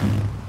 Mm-hmm.